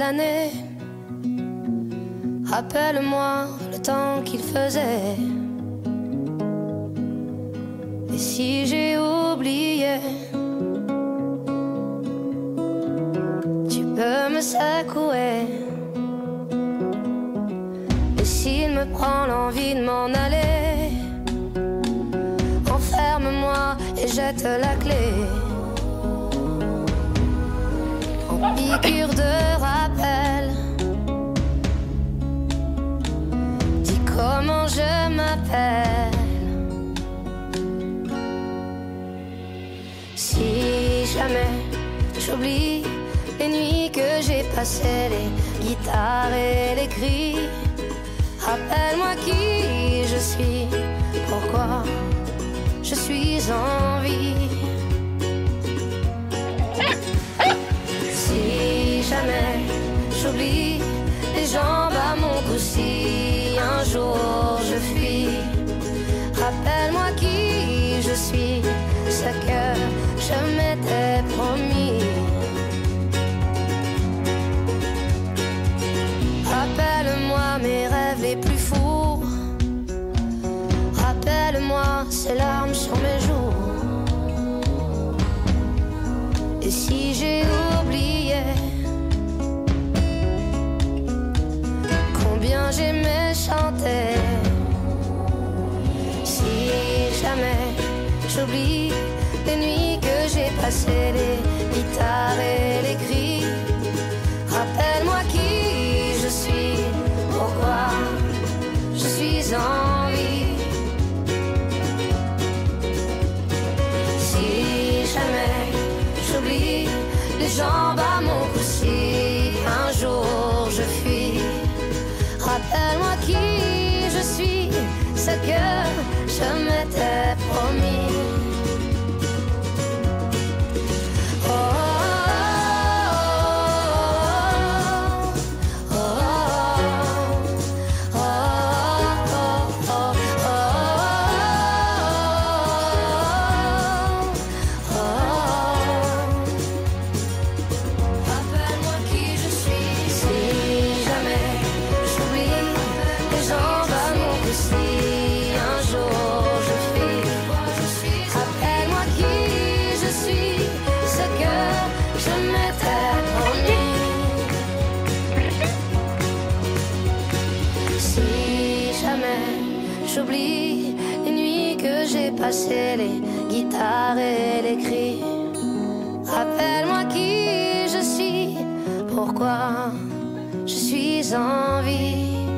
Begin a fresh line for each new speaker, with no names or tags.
années. Rappelle-moi le temps qu'il faisait. Et si j'ai oublié, tu peux me secouer. Et s'il me prend l'envie de m'en aller, enferme-moi et jette la clé. Si jamais j'oublie les nuits que j'ai passées, les guitares et les cris, rappelle-moi qui je suis, pourquoi je suis en vie. Rappelle-moi ces larmes sur mes joues. Et si j'ai oublié combien j'aimais chanter, si jamais j'oublie les nuits que j'ai passées, jambes à mon cou, un jour je fuis, rappelle-moi qui je suis, ce que je m'étais j'oublie les nuits que j'ai passées, les guitares et les cris, rappelle-moi qui je suis, pourquoi je suis en vie.